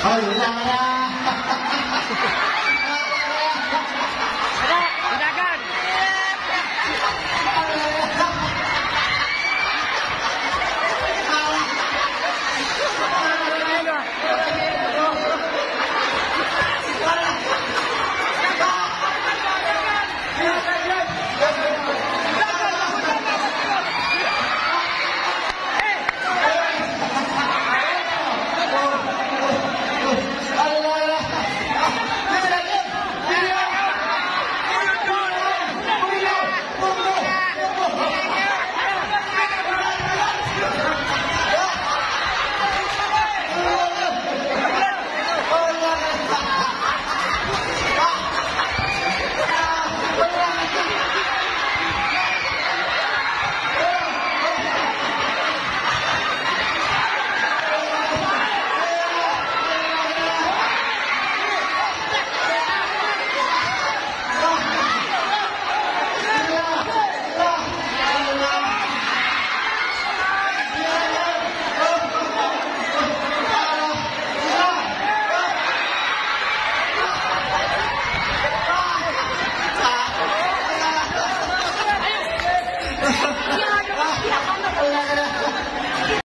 好运来呀